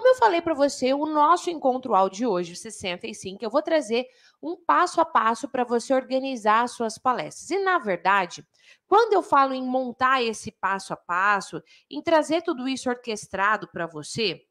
Como eu falei para você, o nosso encontro áudio de hoje, 65, eu vou trazer um passo a passo para você organizar as suas palestras. E na verdade, quando eu falo em montar esse passo a passo, em trazer tudo isso orquestrado para você,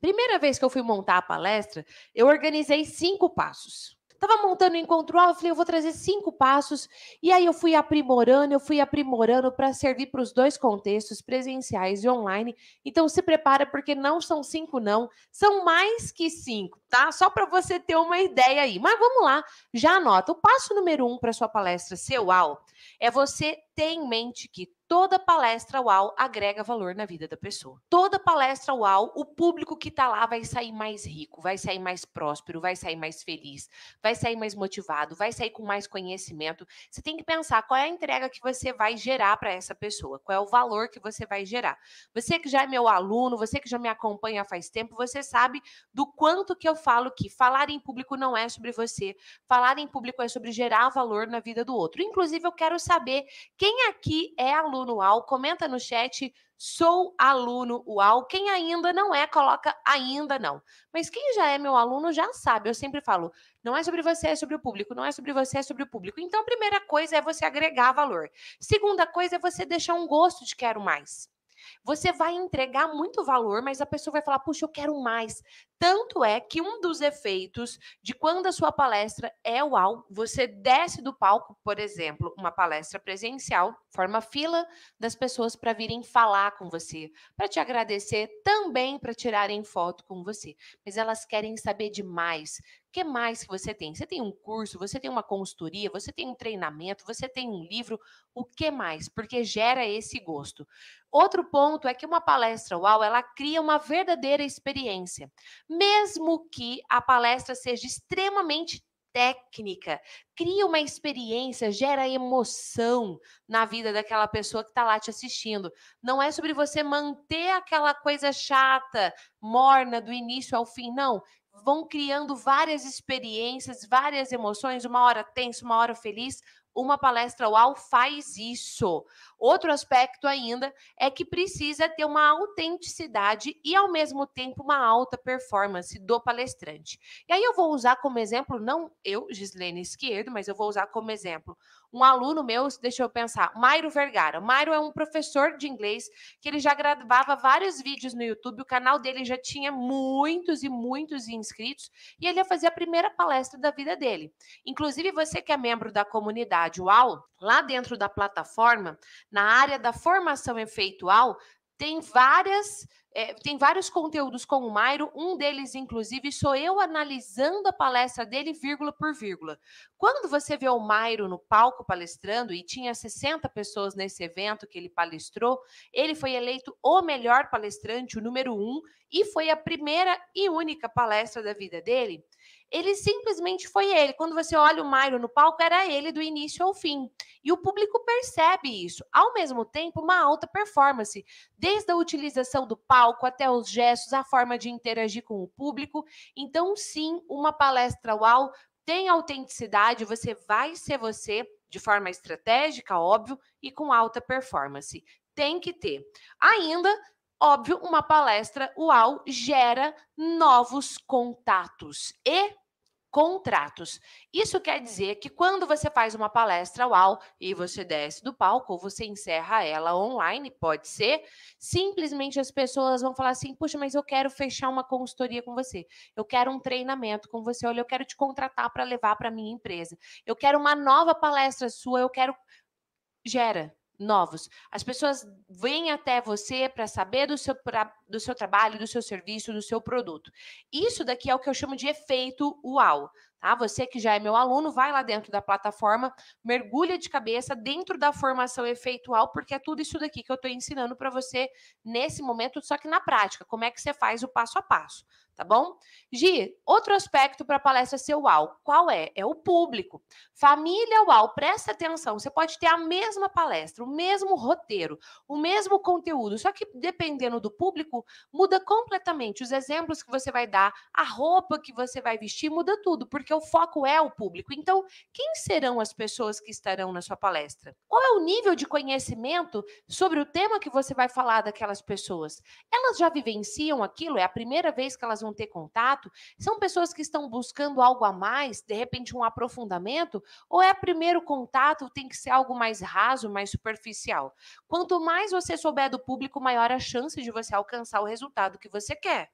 primeira vez que eu fui montar a palestra, eu organizei cinco passos. Tava montando o encontro eu falei, eu vou trazer cinco passos. E aí eu fui aprimorando, eu fui aprimorando para servir para os dois contextos, presenciais e online. Então se prepara, porque não são cinco, não. São mais que cinco, tá? Só para você ter uma ideia aí. Mas vamos lá, já anota. O passo número um para sua palestra ser uau é você ter em mente que toda palestra UAU agrega valor na vida da pessoa. Toda palestra UAU, o público que está lá vai sair mais rico, vai sair mais próspero, vai sair mais feliz, vai sair mais motivado, vai sair com mais conhecimento. Você tem que pensar qual é a entrega que você vai gerar para essa pessoa, qual é o valor que você vai gerar. Você que já é meu aluno, você que já me acompanha faz tempo, você sabe do quanto que eu falo que falar em público não é sobre você, falar em público é sobre gerar valor na vida do outro. Inclusive, eu quero saber quem aqui é aluno aluno UAU, comenta no chat, sou aluno UAU. Quem ainda não é, coloca ainda não. Mas quem já é meu aluno já sabe, eu sempre falo, não é sobre você, é sobre o público, não é sobre você, é sobre o público. Então, a primeira coisa é você agregar valor. Segunda coisa é você deixar um gosto de quero mais. Você vai entregar muito valor, mas a pessoa vai falar: puxa, eu quero mais. Tanto é que um dos efeitos de quando a sua palestra é uau, você desce do palco, por exemplo, uma palestra presencial, forma fila das pessoas para virem falar com você, para te agradecer, também para tirarem foto com você. Mas elas querem saber demais que mais que você tem? Você tem um curso, você tem uma consultoria, você tem um treinamento, você tem um livro, o que mais? Porque gera esse gosto. Outro ponto é que uma palestra UAU, ela cria uma verdadeira experiência. Mesmo que a palestra seja extremamente técnica, cria uma experiência, gera emoção na vida daquela pessoa que está lá te assistindo. Não é sobre você manter aquela coisa chata, morna do início ao fim, não vão criando várias experiências, várias emoções, uma hora tensa, uma hora feliz. Uma palestra UAU faz isso. Outro aspecto ainda é que precisa ter uma autenticidade e, ao mesmo tempo, uma alta performance do palestrante. E aí eu vou usar como exemplo, não eu, Gislene Esquerdo, mas eu vou usar como exemplo um aluno meu, deixa eu pensar, Mairo Vergara. Mairo é um professor de inglês que ele já gravava vários vídeos no YouTube, o canal dele já tinha muitos e muitos inscritos, e ele ia fazer a primeira palestra da vida dele. Inclusive, você que é membro da comunidade UAU, lá dentro da plataforma, na área da formação efeitual, tem várias é, tem vários conteúdos com o Mairo, um deles, inclusive, sou eu analisando a palestra dele, vírgula por vírgula. Quando você vê o Mairo no palco palestrando, e tinha 60 pessoas nesse evento que ele palestrou, ele foi eleito o melhor palestrante, o número um, e foi a primeira e única palestra da vida dele ele simplesmente foi ele. Quando você olha o Mairo no palco, era ele do início ao fim. E o público percebe isso. Ao mesmo tempo, uma alta performance, desde a utilização do palco até os gestos, a forma de interagir com o público. Então, sim, uma palestra UAU tem autenticidade, você vai ser você de forma estratégica, óbvio, e com alta performance. Tem que ter. Ainda óbvio, uma palestra UAU gera novos contatos e contratos. Isso quer dizer que quando você faz uma palestra UAU e você desce do palco ou você encerra ela online, pode ser, simplesmente as pessoas vão falar assim: "Puxa, mas eu quero fechar uma consultoria com você. Eu quero um treinamento com você. Olha, eu quero te contratar para levar para minha empresa. Eu quero uma nova palestra sua, eu quero gera novos. As pessoas vêm até você para saber do seu, pra, do seu trabalho, do seu serviço, do seu produto. Isso daqui é o que eu chamo de efeito uau. Tá? Você que já é meu aluno, vai lá dentro da plataforma, mergulha de cabeça dentro da formação efeitual, porque é tudo isso daqui que eu estou ensinando para você nesse momento, só que na prática, como é que você faz o passo a passo tá bom? Gi, outro aspecto para a palestra ser UAU, qual é? É o público. Família UAU, presta atenção, você pode ter a mesma palestra, o mesmo roteiro, o mesmo conteúdo, só que dependendo do público, muda completamente. Os exemplos que você vai dar, a roupa que você vai vestir, muda tudo, porque o foco é o público. Então, quem serão as pessoas que estarão na sua palestra? Qual é o nível de conhecimento sobre o tema que você vai falar daquelas pessoas? Elas já vivenciam aquilo? É a primeira vez que elas vão ter contato? São pessoas que estão buscando algo a mais, de repente um aprofundamento? Ou é primeiro contato, tem que ser algo mais raso, mais superficial? Quanto mais você souber do público, maior a chance de você alcançar o resultado que você quer.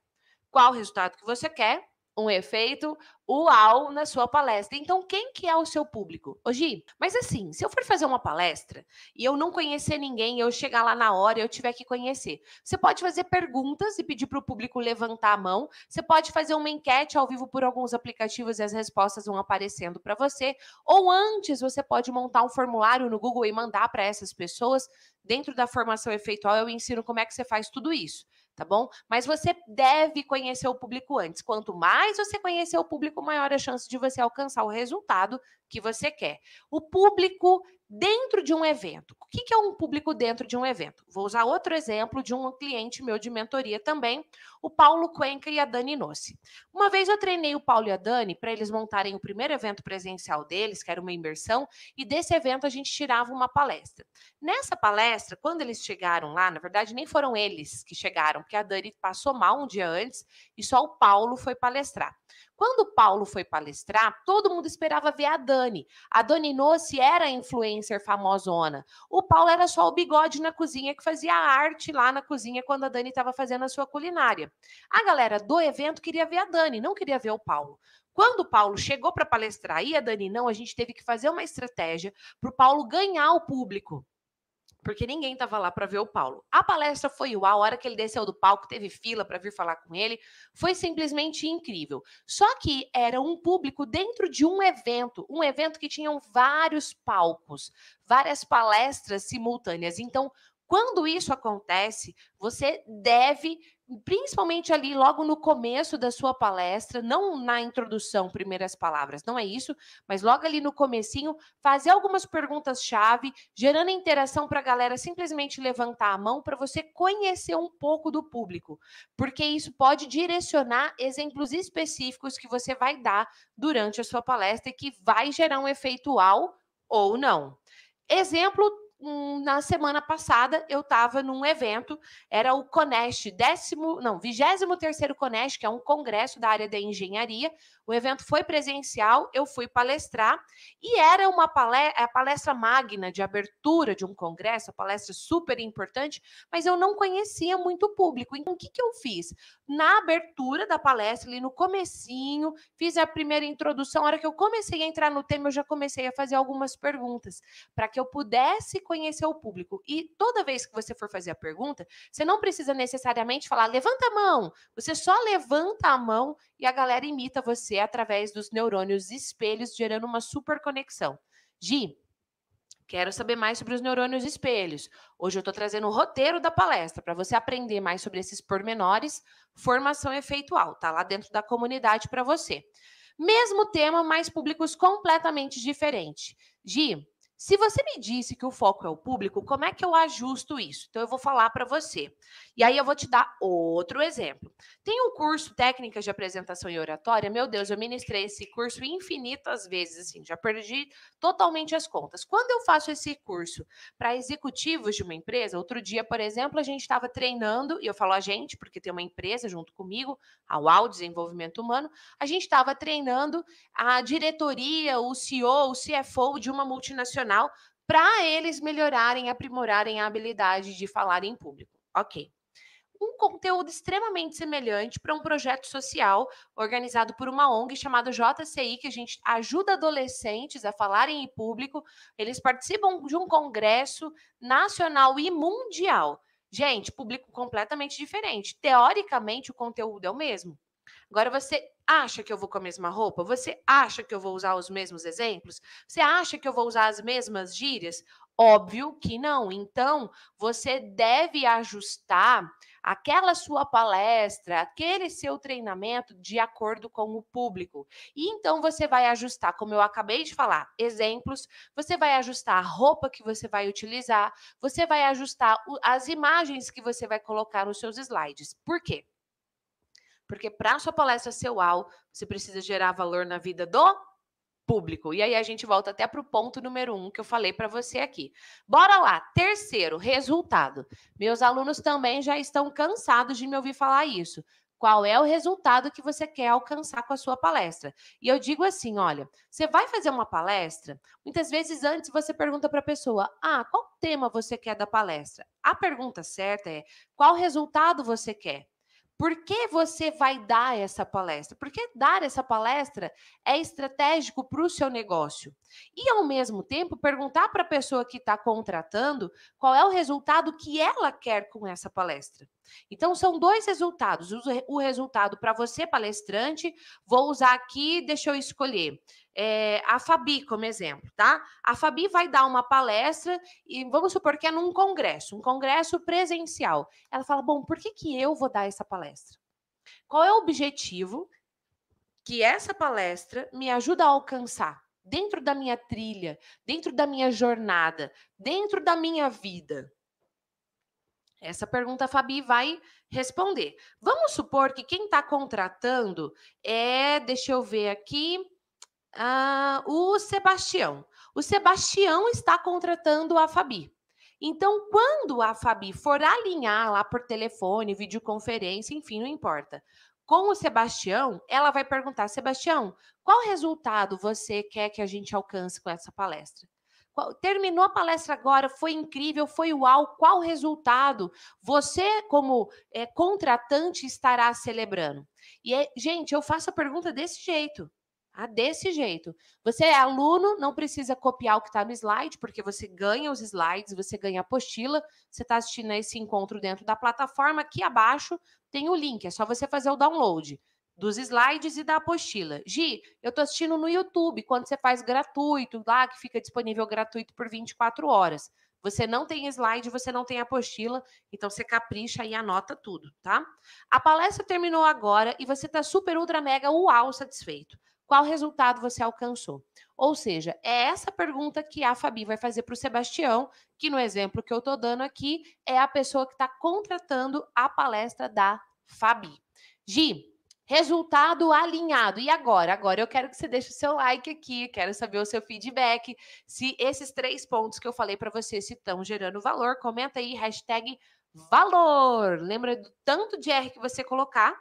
Qual o resultado que você quer? Um efeito uau na sua palestra. Então, quem que é o seu público? Hoje, mas assim, se eu for fazer uma palestra e eu não conhecer ninguém, eu chegar lá na hora e eu tiver que conhecer, você pode fazer perguntas e pedir para o público levantar a mão. Você pode fazer uma enquete ao vivo por alguns aplicativos e as respostas vão aparecendo para você. Ou antes, você pode montar um formulário no Google e mandar para essas pessoas. Dentro da formação efeitual, eu ensino como é que você faz tudo isso tá bom? Mas você deve conhecer o público antes. Quanto mais você conhecer o público, maior a chance de você alcançar o resultado que você quer. O público dentro de um evento. O que é um público dentro de um evento? Vou usar outro exemplo de um cliente meu de mentoria também, o Paulo Cuenca e a Dani Nossi. Uma vez eu treinei o Paulo e a Dani para eles montarem o primeiro evento presencial deles, que era uma imersão, e desse evento a gente tirava uma palestra. Nessa palestra, quando eles chegaram lá, na verdade nem foram eles que chegaram, porque a Dani passou mal um dia antes e só o Paulo foi palestrar. Quando o Paulo foi palestrar, todo mundo esperava ver a Dani. A Dani Nossi era a influencer famosona. O Paulo era só o bigode na cozinha que fazia arte lá na cozinha quando a Dani estava fazendo a sua culinária. A galera do evento queria ver a Dani, não queria ver o Paulo. Quando o Paulo chegou para palestrar e a Dani não, a gente teve que fazer uma estratégia para o Paulo ganhar o público porque ninguém estava lá para ver o Paulo. A palestra foi uau, a hora que ele desceu do palco, teve fila para vir falar com ele, foi simplesmente incrível. Só que era um público dentro de um evento, um evento que tinham vários palcos, várias palestras simultâneas. Então, quando isso acontece, você deve principalmente ali logo no começo da sua palestra, não na introdução, primeiras palavras, não é isso, mas logo ali no comecinho, fazer algumas perguntas chave, gerando interação para a galera simplesmente levantar a mão para você conhecer um pouco do público, porque isso pode direcionar exemplos específicos que você vai dar durante a sua palestra e que vai gerar um efeito uau ou não. Exemplo um, na semana passada eu estava num evento, era o Conest, décimo, não, 23 terceiro Conest, que é um congresso da área da engenharia. O evento foi presencial, eu fui palestrar e era uma palestra, a palestra magna de abertura de um congresso, a palestra super importante, mas eu não conhecia muito o público. Então o que, que eu fiz? Na abertura da palestra, ali no comecinho, fiz a primeira introdução. A hora que eu comecei a entrar no tema, eu já comecei a fazer algumas perguntas para que eu pudesse conhecer o público. E toda vez que você for fazer a pergunta, você não precisa necessariamente falar levanta a mão. Você só levanta a mão e a galera imita você através dos neurônios espelhos, gerando uma super conexão. Gi, Quero saber mais sobre os neurônios espelhos. Hoje eu estou trazendo o roteiro da palestra para você aprender mais sobre esses pormenores. Formação efeitual, tá lá dentro da comunidade para você. Mesmo tema, mas públicos completamente diferentes. Gi, se você me disse que o foco é o público, como é que eu ajusto isso? Então, eu vou falar para você. E aí, eu vou te dar outro exemplo. Tem um curso Técnicas de Apresentação e Oratória. Meu Deus, eu ministrei esse curso infinitas vezes, assim, já perdi totalmente as contas. Quando eu faço esse curso para executivos de uma empresa, outro dia, por exemplo, a gente estava treinando, e eu falo a gente, porque tem uma empresa junto comigo, a UAU, Desenvolvimento Humano, a gente estava treinando a diretoria, o CEO, o CFO de uma multinacional profissional para eles melhorarem, aprimorarem a habilidade de falar em público. Ok. Um conteúdo extremamente semelhante para um projeto social organizado por uma ONG chamada JCI, que a gente ajuda adolescentes a falarem em público. Eles participam de um congresso nacional e mundial. Gente, público completamente diferente. Teoricamente, o conteúdo é o mesmo. Agora, você acha que eu vou com a mesma roupa? Você acha que eu vou usar os mesmos exemplos? Você acha que eu vou usar as mesmas gírias? Óbvio que não. Então, você deve ajustar aquela sua palestra, aquele seu treinamento de acordo com o público. E então você vai ajustar, como eu acabei de falar, exemplos, você vai ajustar a roupa que você vai utilizar, você vai ajustar as imagens que você vai colocar nos seus slides. Por quê? Porque para sua palestra ser uau, você precisa gerar valor na vida do público. E aí a gente volta até para o ponto número um que eu falei para você aqui. Bora lá. Terceiro, resultado. Meus alunos também já estão cansados de me ouvir falar isso. Qual é o resultado que você quer alcançar com a sua palestra? E eu digo assim: olha, você vai fazer uma palestra, muitas vezes antes você pergunta para a pessoa: ah, qual tema você quer da palestra? A pergunta certa é: qual resultado você quer? Por que você vai dar essa palestra? Porque dar essa palestra é estratégico para o seu negócio. E, ao mesmo tempo, perguntar para a pessoa que está contratando qual é o resultado que ela quer com essa palestra. Então, são dois resultados. O resultado para você, palestrante, vou usar aqui, deixa eu escolher é, a Fabi como exemplo, tá? A Fabi vai dar uma palestra e vamos supor que é num congresso, um congresso presencial. Ela fala: bom, por que, que eu vou dar essa palestra? Qual é o objetivo que essa palestra me ajuda a alcançar dentro da minha trilha, dentro da minha jornada, dentro da minha vida? Essa pergunta a Fabi vai responder. Vamos supor que quem está contratando é, deixa eu ver aqui, ah, o Sebastião. O Sebastião está contratando a Fabi. Então, quando a Fabi for alinhar lá por telefone, videoconferência, enfim, não importa, com o Sebastião, ela vai perguntar: Sebastião, qual resultado você quer que a gente alcance com essa palestra? Terminou a palestra agora, foi incrível, foi uau. Qual resultado você, como é, contratante, estará celebrando? E, é, gente, eu faço a pergunta desse jeito. Ah, desse jeito. Você é aluno, não precisa copiar o que está no slide, porque você ganha os slides, você ganha a apostila. Você está assistindo a esse encontro dentro da plataforma. Aqui abaixo tem o link, é só você fazer o download dos slides e da apostila. Gi, eu estou assistindo no YouTube, quando você faz gratuito, lá que fica disponível gratuito por 24 horas. Você não tem slide, você não tem apostila, então você capricha e anota tudo, tá? A palestra terminou agora e você está super, ultra, mega, uau, satisfeito. Qual resultado você alcançou? Ou seja, é essa pergunta que a Fabi vai fazer para o Sebastião, que no exemplo que eu estou dando aqui é a pessoa que está contratando a palestra da Fabi. Gi, resultado alinhado. E agora? Agora eu quero que você deixe o seu like aqui, quero saber o seu feedback. Se esses três pontos que eu falei para você estão gerando valor, comenta aí, hashtag valor. Lembra do tanto de R que você colocar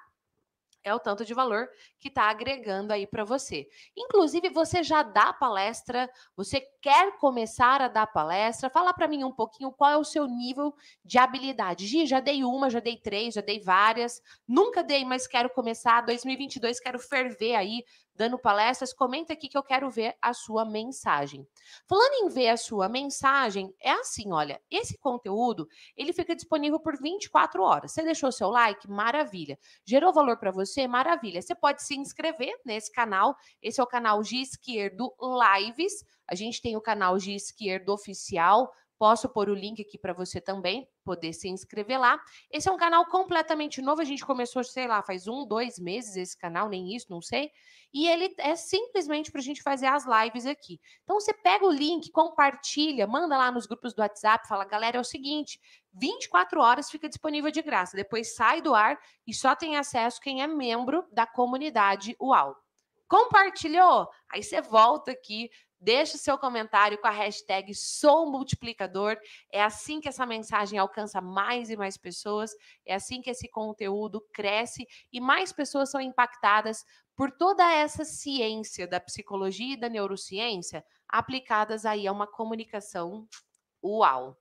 é o tanto de valor que está agregando aí para você. Inclusive, você já dá palestra, você quer começar a dar palestra? Fala para mim um pouquinho qual é o seu nível de habilidade. Gi, já dei uma, já dei três, já dei várias, nunca dei, mas quero começar. 2022 quero ferver aí dando palestras, comenta aqui que eu quero ver a sua mensagem. Falando em ver a sua mensagem, é assim, olha, esse conteúdo, ele fica disponível por 24 horas. Você deixou seu like? Maravilha. Gerou valor para você? Maravilha. Você pode se inscrever nesse canal. Esse é o canal G Esquerdo Lives. A gente tem o canal G Esquerdo Oficial. Posso pôr o link aqui para você também poder se inscrever lá. Esse é um canal completamente novo. A gente começou, sei lá, faz um, dois meses esse canal, nem isso, não sei. E ele é simplesmente para a gente fazer as lives aqui. Então você pega o link, compartilha, manda lá nos grupos do WhatsApp, fala, galera, é o seguinte: 24 horas fica disponível de graça. Depois sai do ar e só tem acesso quem é membro da comunidade UAU. Compartilhou? Aí você volta aqui, Deixe seu comentário com a hashtag Sou Multiplicador. É assim que essa mensagem alcança mais e mais pessoas. É assim que esse conteúdo cresce e mais pessoas são impactadas por toda essa ciência da psicologia e da neurociência aplicadas aí a uma comunicação uau.